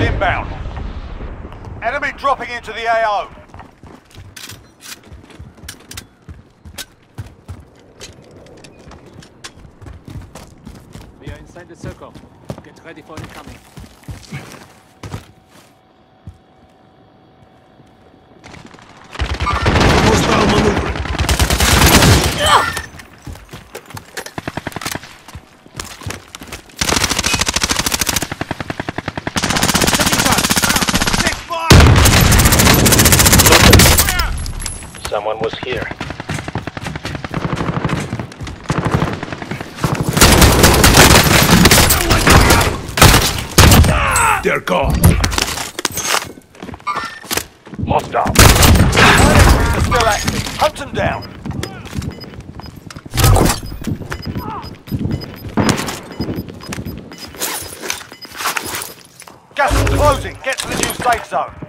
Inbound. Enemy dropping into the AO. We are inside the circle. Get ready for incoming. Hostile maneuvering. Someone was here. They're gone. Hostile. Enemies are still active. Hunt them down. Gas is closing. Get to the new safe zone.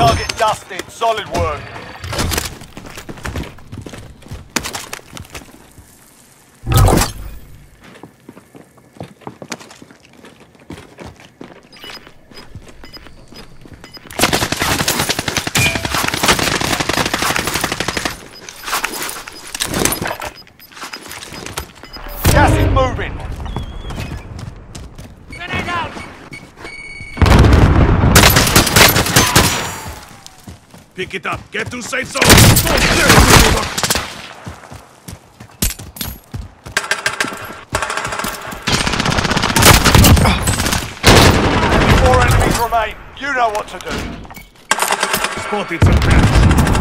Target dusted. Solid work. Gas is moving. Pick it up. Get to safe zone. Four enemies remain. You know what to do. Spotted some bats.